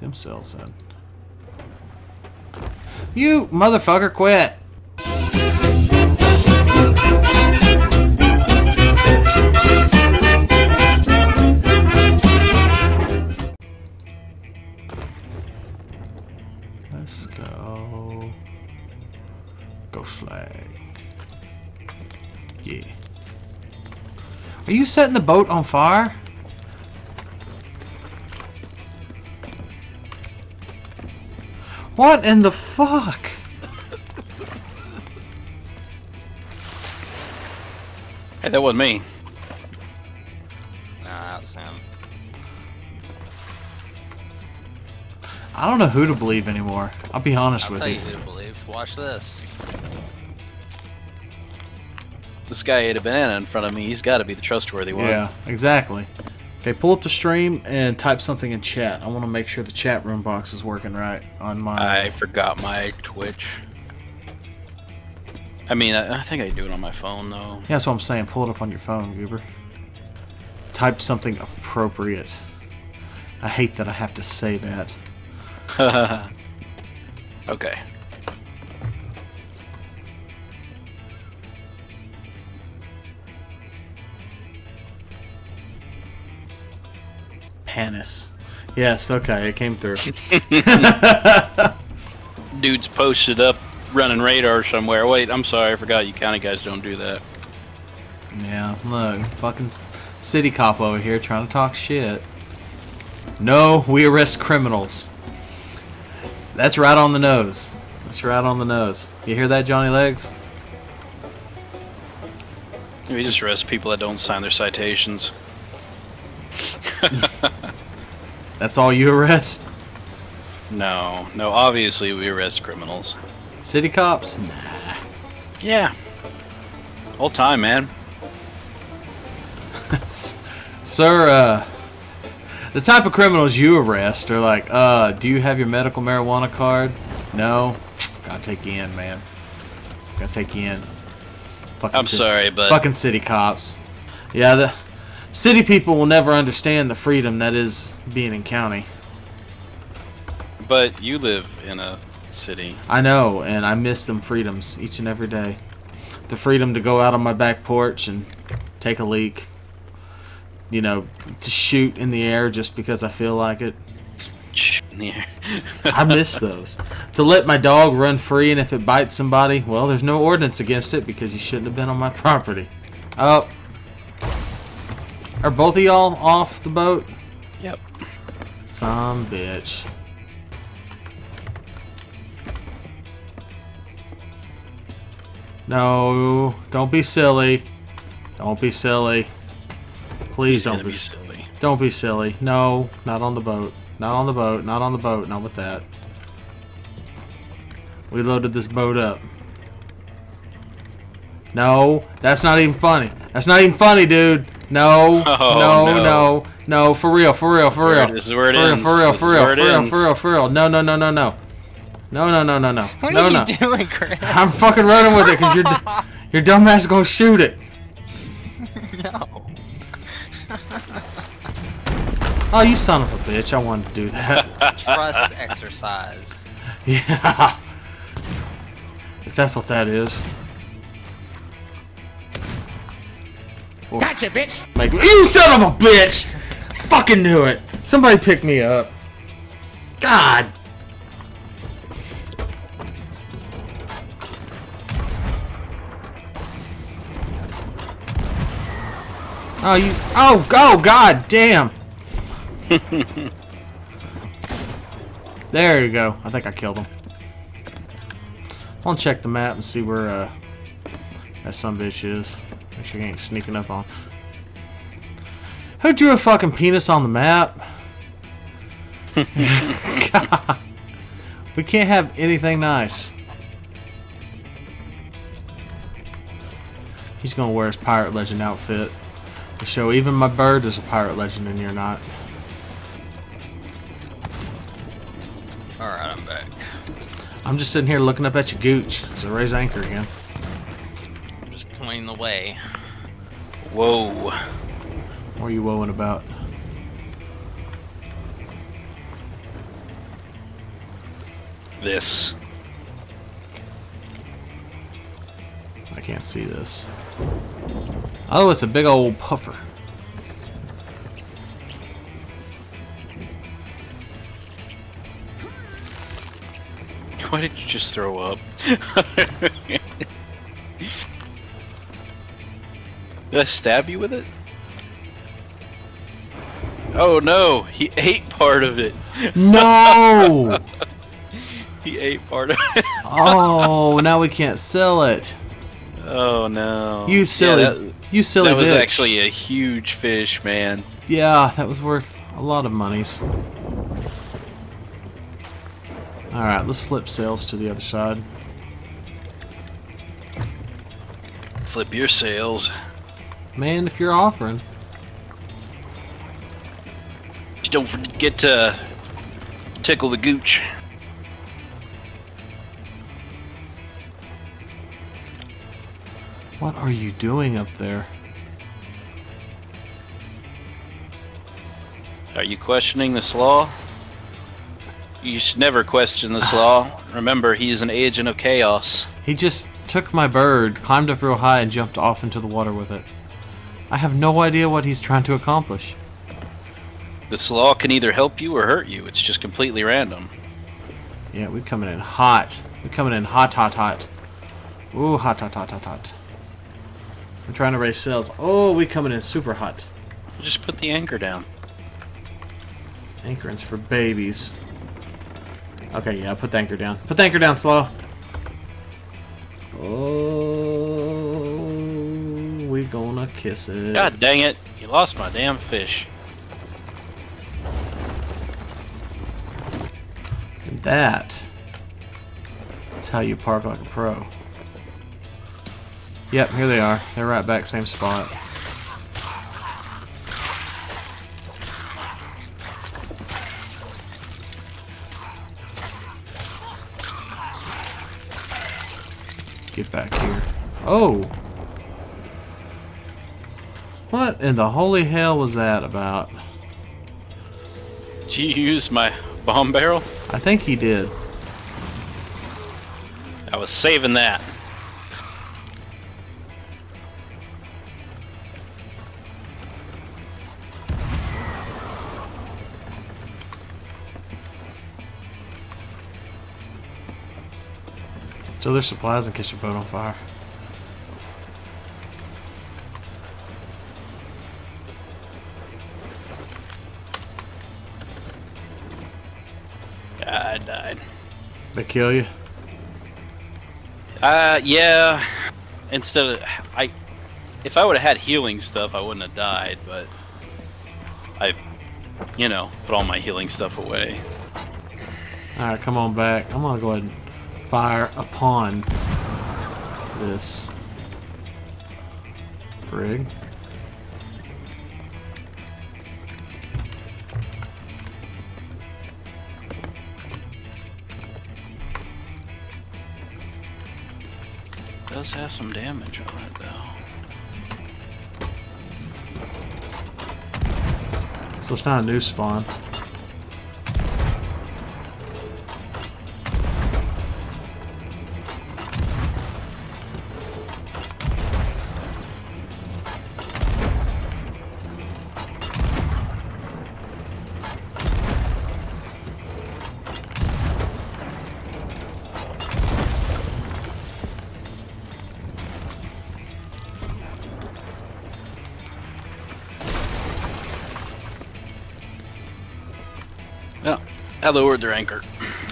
themselves in. You motherfucker quit! Let's go. Go flag. Yeah. Are you setting the boat on fire? What in the fuck? Hey, that wasn't me. Nah, that was him. I don't know who to believe anymore. I'll be honest with you. I'll with tell you. you who to believe. Watch this. This guy ate a banana in front of me. He's got to be the trustworthy one. Yeah, exactly. Okay, pull up the stream and type something in chat. I want to make sure the chat room box is working right on my. I forgot my Twitch. I mean, I, I think I do it on my phone though. Yeah, that's what I'm saying. Pull it up on your phone, Goober. Type something appropriate. I hate that I have to say that. okay. Panis. Yes, okay, it came through. Dude's posted up running radar somewhere. Wait, I'm sorry. I forgot you county guys don't do that. yeah, look, fucking city cop over here trying to talk shit. No, we arrest criminals. That's right on the nose. That's right on the nose. You hear that, Johnny Legs? We just arrest people that don't sign their citations. That's all you arrest? No, no. Obviously, we arrest criminals. City cops? Nah. Yeah. Whole time, man. Sir, uh, the type of criminals you arrest are like, uh, do you have your medical marijuana card? No? Gotta take you in, man. Gotta take you in. Fucking I'm city- sorry, but Fucking city cops. Yeah, the city people will never understand the freedom that is being in county. but you live in a city. I know, and I miss them freedoms each and every day. The freedom to go out on my back porch and take a leak. You know, to shoot in the air just because I feel like it. In the air. I miss those. To let my dog run free and if it bites somebody, well, there's no ordinance against it because you shouldn't have been on my property. Oh. Are both of y'all off the boat? Yep. Some bitch. No, don't be silly. Don't be silly. Please He's don't be, be silly. Don't be silly. No, not on the boat. Not on the boat. Not on the boat. Not with that. We loaded this boat up. No, that's not even funny. That's not even funny, dude. No, Oh, no, no. no, no, for real, for real, for real. This is where it for real, for real, for real, for real, for real, for real. No, no, no, no, no. No, no, no, no, no. What no, are no. you doing, Chris? I'm fucking running with it because your your dumbass gonna shoot it. no. Oh, you son of a bitch! I wanted to do that. Trust exercise. yeah. If that's what that is. Gotcha, bitch. Make you son of a bitch! Fucking knew it. Somebody pick me up. God. Oh, you. Oh, oh, God damn. there you go. I think I killed him. I'll check the map and see where uh, that some bitch is. Make sure he ain't sneaking up on. Who drew a fucking penis on the map? God. We can't have anything nice. He's gonna wear his pirate legend outfit to show even my bird is a pirate legend and you're not. Alright, I'm back. I'm just sitting here looking up at your gooch. So raise anchor again. I'm just pointing the way. Whoa. What are you woeing about? this. I can't see this. Oh, it's a big old puffer. Why did you just throw up? did I stab you with it? Oh no, he ate part of it. No! He ate part of it. oh, now we can't sell it. Oh no. You silly, Yeah, that, you silly that was bitch. actually a huge fish, man. Yeah, that was worth a lot of monies. Alright, let's flip sails to the other side. Flip your sails. Man, if you're offering. Just don't forget to tickle the gooch. What are you doing up there? Are you questioning this law? You should never question this law. Remember, he's an agent of chaos. He just took my bird, climbed up real high, and jumped off into the water with it. I have no idea what he's trying to accomplish. This law can either help you or hurt you. It's just completely random. Yeah, we're coming in hot. We're coming in hot, hot, hot. Ooh, hot, hot, hot, hot, hot. I'm trying to raise sails. Oh, we coming in super hot. Just put the anchor down. Anchorings for babies. Okay, yeah, put the anchor down. Put the anchor down slow. Oh, gonna kiss it. God dang it! You lost my damn fish. And that. That's how you park like a pro. Yep, here they are. They're right back, same spot. Get back here. Oh! What in the holy hell was that about? Did you use my bomb barrel? I think he did. I was saving that. So there's supplies in case your boat on fire. They kill you? Uh, yeah. Instead of I, if I would have had healing stuff, I wouldn't have died. But I, you know, put all my healing stuff away. Alright, come on back. I'm gonna go ahead and fire upon this brig. Does have some damage on it though. So it's not a new spawn. Yeah, I lowered their anchor.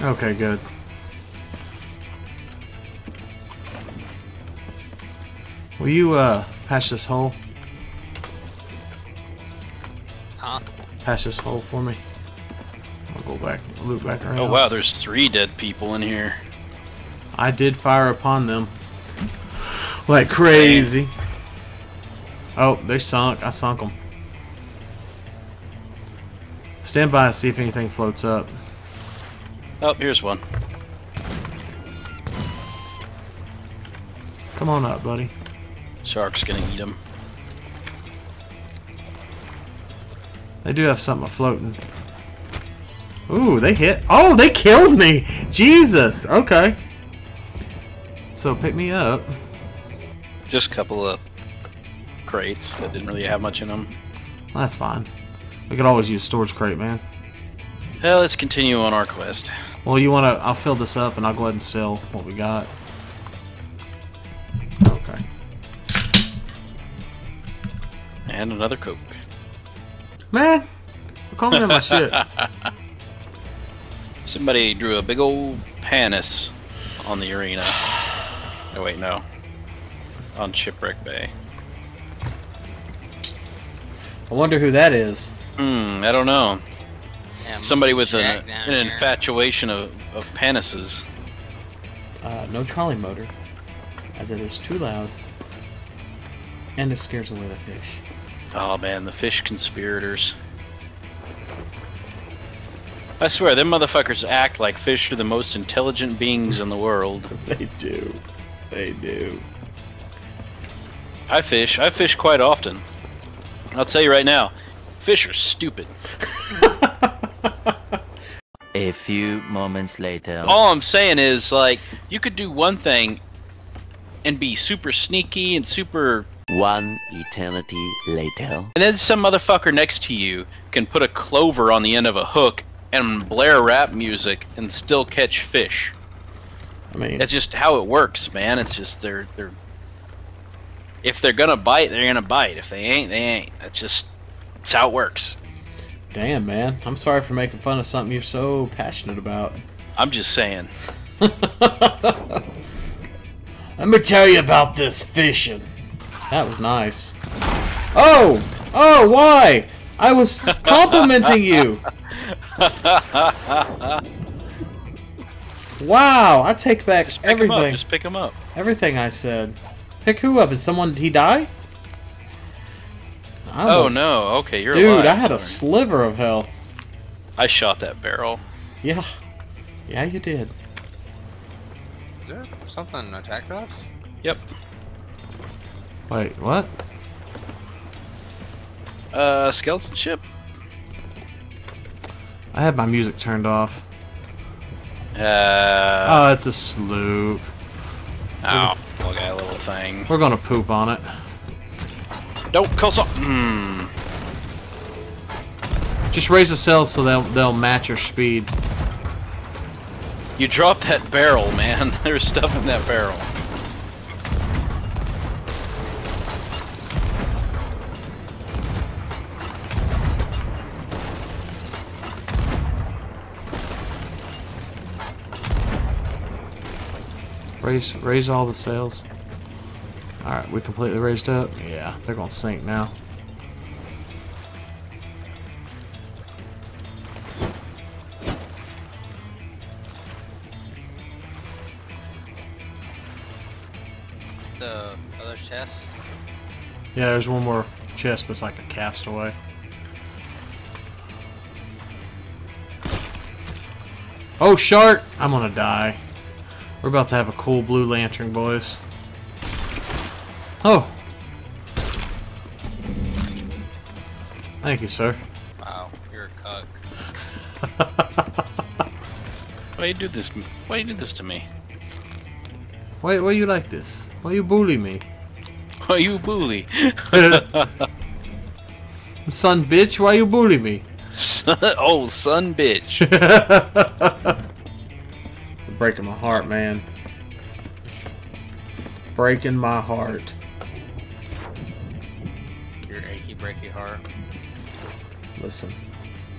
Okay, good. Will you uh patch this hole? Huh? Patch this hole for me. I'll go back, loop back around. Oh wow, there's three dead people in here. I did fire upon them like crazy. Oh, they sunk. I sunk them. Stand by and see if anything floats up. Oh, here's one. Come on up, buddy. Shark's gonna eat him. They do have something floating. Ooh, they hit. Oh, they killed me. Jesus. Okay. So pick me up. Just a couple of crates that didn't really have much in them. That's fine. We could always use storage crate, man. Well, let's continue on our quest. Well, you want to? I'll fill this up and I'll go ahead and sell what we got. Okay. And another Coke. Man, calling me my shit. Somebody drew a big old panis on the arena. Oh wait, no. On Shipwreck Bay. I wonder who that is. Hmm, I don't know. Yeah, Somebody with an, an infatuation of, of penises. Uh, no trolling motor, as it is too loud, and it scares away the fish. Oh man, the fish conspirators. I swear, them motherfuckers act like fish are the most intelligent beings in the world. They do. They do. I fish. I fish quite often. I'll tell you right now, fish are stupid. A few moments later. All I'm saying is, like, you could do one thing and be super sneaky and super. One eternity later. And then some motherfucker next to you can put a clover on the end of a hook and blare rap music and still catch fish. I mean, That's just how it works, man. It's just they're they're. If they're gonna bite, they're gonna bite. If they ain't, they ain't. That's just. That's how it works. damn, man. I'm sorry for making fun of something you're so passionate about. I'm just saying. Let me tell you about this fishing. That was nice. Oh! Oh, why? I was complimenting you. Wow, I take back Just pick 'em up. everything. Just pick 'em up. Everything I said. Pick who up? Is someone did he die? I Oh almost- no. Okay, you're Dude, alive. I had a sliver of health. I shot that barrel. Yeah. Yeah, you did. Is there something attacked us? Yep. Wait, what? Uh, skeleton ship. I had my music turned off. Uh. Oh, it's a sloop. oh, look at that little thing. We're gonna poop on it. Don't close up. Hmm. Just raise the sails so they'll they'll match your speed. You dropped that barrel, man. There's stuff in that barrel. Raise raise all the sails. Alright, we completely raised up? Yeah, they're gonna sink now. The other chest. Yeah, there's one more chest, but it's like a castaway. Oh, shark! I'm gonna die. We're about to have a cool blue lantern, boys. Oh! Thank you, sir. Wow, you're a cuck. Why you do this? Why you do this to me? Why, why you like this? Why you bully me? Why you bully? Son bitch, why you bully me? son, oh, son, bitch. Breaking my heart, man. Breaking my heart. Your achy breaky heart. Listen.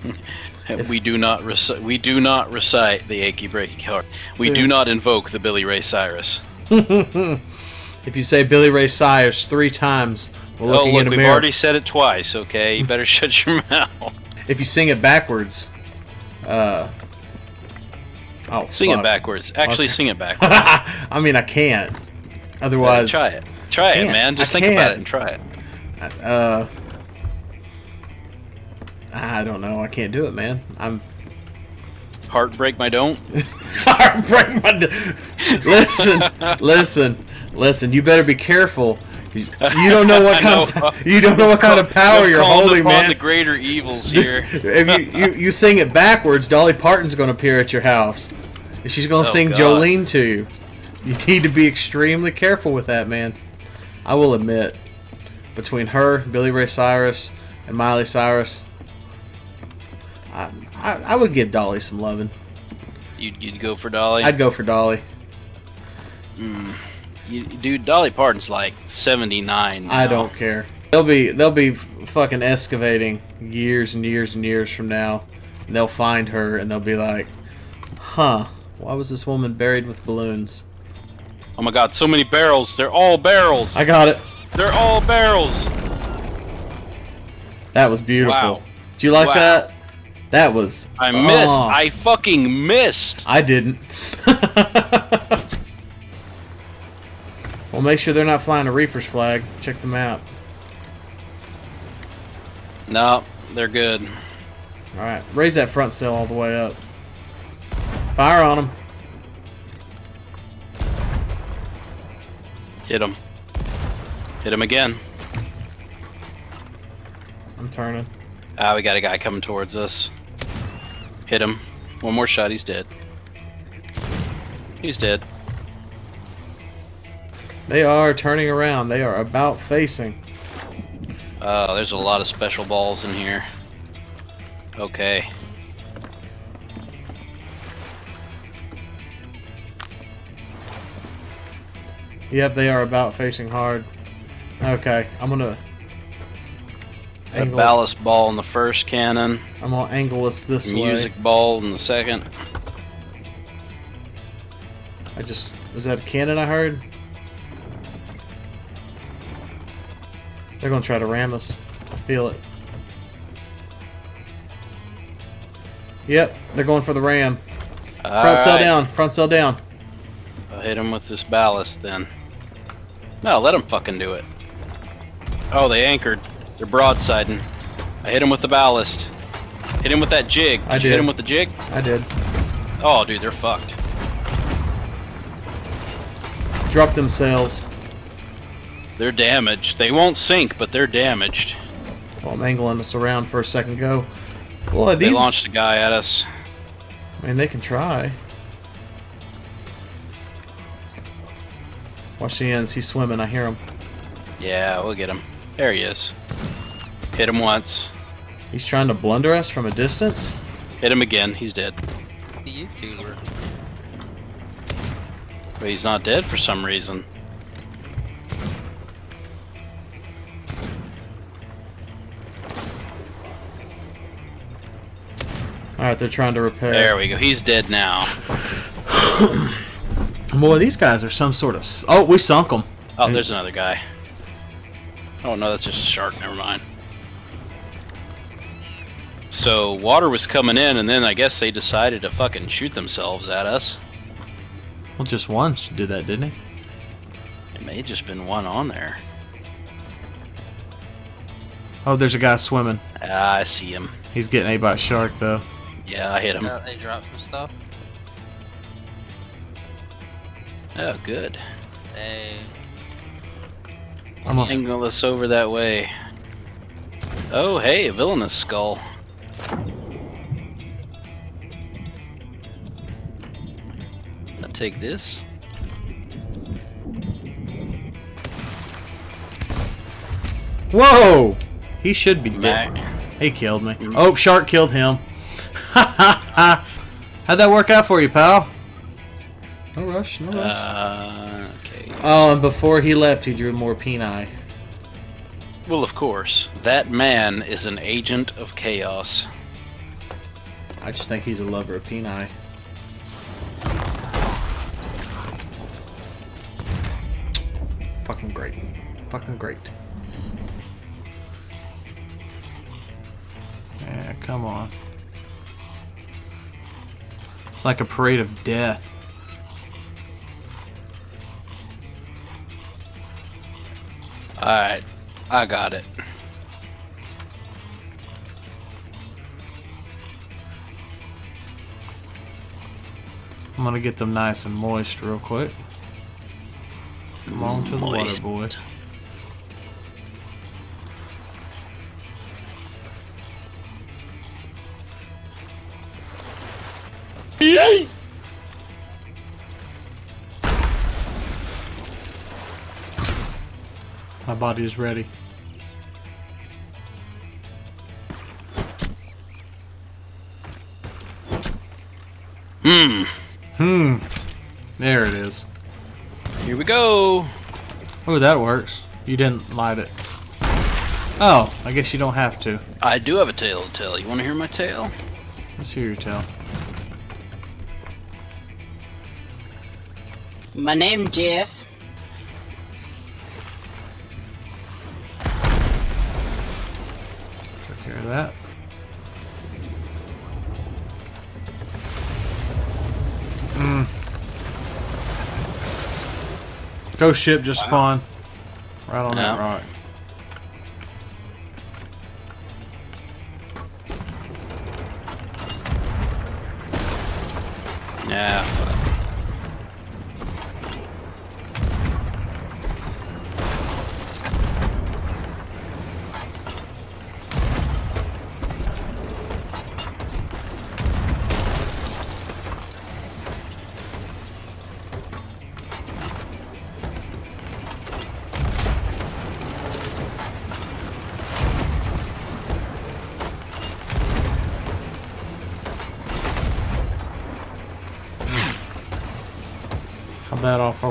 we do not recite. We do not recite the achy breaky heart. We do not invoke the Billy Ray Cyrus. if you say Billy Ray Cyrus three times while Oh, looking look, in a we've mirror, already said it twice. Okay, you better shut your mouth. if you sing it backwards, uh, oh, Sing fuck. it backwards. Actually, sing it backwards. I mean, I can't. Otherwise, try it. Try it, man. Just I think about can't. it and try it. Uh, I don't know. I can't do it, man. I'm Heartbreak my don't. Heartbreak my. d- listen, listen, listen. You better be careful. You don't know what kind know. of you don't know what kind of power You're you're holding, man. the greater evils here. if you, you, you sing it backwards, Dolly Parton's going to appear at your house. She's going to Oh, sing God. Jolene to you. You need to be extremely careful with that, man. I will admit, between her, Billy Ray Cyrus, and Miley Cyrus, I, I, I would give Dolly some loving. You'd, you'd go for Dolly. I'd go for Dolly. Hmm. You, dude, Dolly Parton's like 79. I don't care. They'll be they'll be fucking excavating years and years and years from now. And they'll find her and they'll be like, "Huh? Why was this woman buried with balloons?" Oh my god, so many barrels. They're all barrels. I got it. They're all barrels. That was beautiful. Wow. Do you like Wow. that? That was. I missed. Oh, I fucking missed. I didn't. well, make sure they're not flying a Reaper's flag. Check the map. No, they're good. All right, raise that front sail all the way up. Fire on them. Hit him. Hit him again. I'm turning. Ah, we got a guy coming towards us. Hit him. One more shot, he's dead. He's dead. They are turning around. They are about facing. Uh, there's a lot of special balls in here. Okay. Yep, they are about facing hard. Okay, I'm gonna A ballast ball in the first cannon. I'm gonna angle us this Music way. Music ball in the second. I just was that a cannon I heard? They're gonna try to ram us. I feel it. Yep, they're going for the ram. Front cell down. Front cell down. I'll hit him with this ballast then. No, let him fucking do it. Oh, they anchored. They're broadsiding. I hit him with the ballast. Hit him with that jig. I you hit him with the jig? I did. Oh, dude, they're fucked. Drop them sails. They're damaged. They won't sink, but they're damaged. Well, I'm angling us around for a second go. Boy, They these. launched a guy at us. I mean, they can try. Watch the ends. He's swimming. I hear him. Yeah, we'll get him. There he is. Hit him once. He's trying to blunder us from a distance. Hit him again. He's dead. The YouTuber. But he's not dead for some reason. All right, they're trying to repair. There we go. He's dead now. Boy, these guys are some sort of. s- Oh, we sunk them. Oh, there's another guy. Oh no, that's just a shark. Never mind. So water was coming in, and then I guess they decided to fucking shoot themselves at us. Well, just once did that, didn't he? It may have just been one on there. Oh, there's a guy swimming. Ah, I see him. He's getting ate by a shark, though. Yeah, I hit him. Yeah, they dropped some stuff. Oh, good. They. I'm Angle us over that way. Oh, hey, a villainous skull. I'll take this. Whoa! He should be dead. He killed me. Oh, shark killed him. How'd that work out for you, pal? No rush, no rush. Uh. Oh, and before he left, he drew more peni. Well, of course. That man is an agent of chaos. I just think he's a lover of peni. Fucking great. Fucking great. Yeah, come on. It's like a parade of death. Alright, I got it. I'm gonna get them nice and moist real quick. Come on to the water, boy. Yay! Body is ready. Hmm. Hmm. There it is. Here we go. Oh, that works. You didn't light it. Oh, I guess you don't have to. I do have a tale to tell. You want to hear my tale? Let's hear your tale. My name Jeff. Hmm. Ghost ship just spawned. Right on that rock.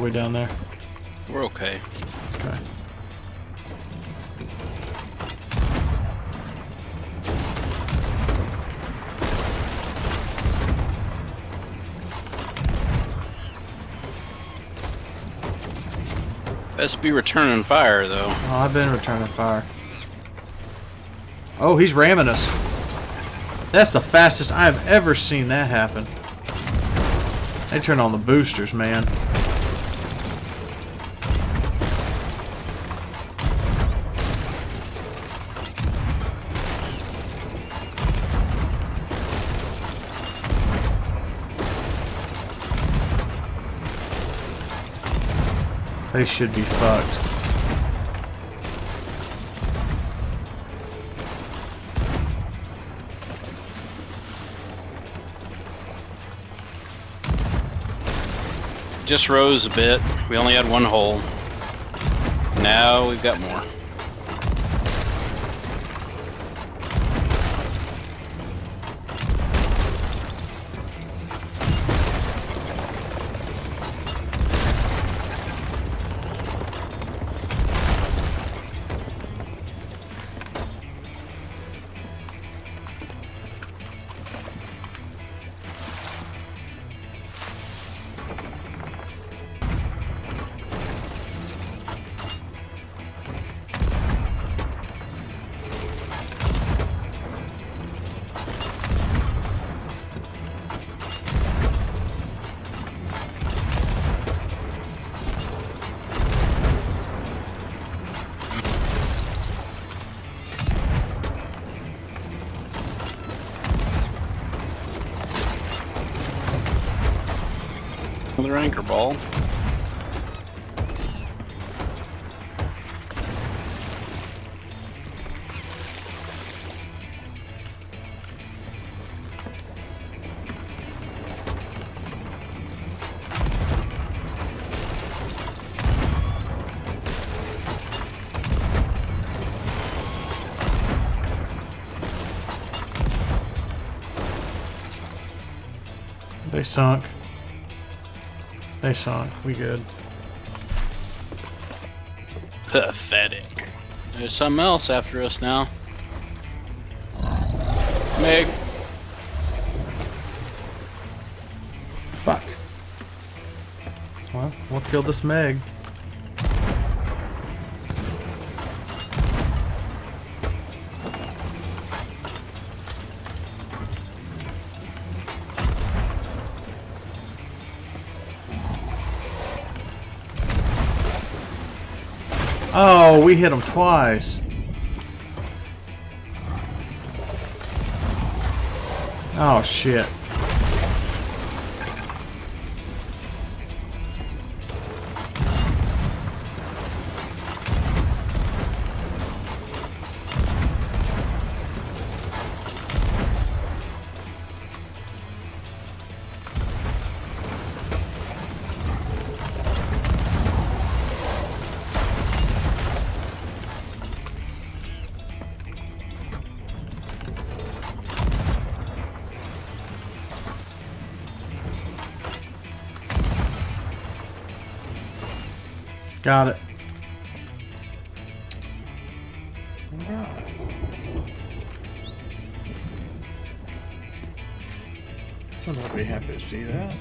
We down there? We're okay. Okay. Best be returning fire though. Oh, I've been returning fire. Oh, he's ramming us. That's the fastest I've ever seen that happen. They turn on the boosters, man. They should be fucked. Just rose a bit. We only had one hole. Now we've got more. Another anchor ball. They sunk. They sunk. We good. Pathetic. There's something else after us now. Meg. Fuck. Well, we'll kill this Meg. Oh, we hit him twice. Oh shit. Got it. Alright. So I'll be happy to see that.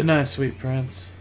Good night, sweet prince.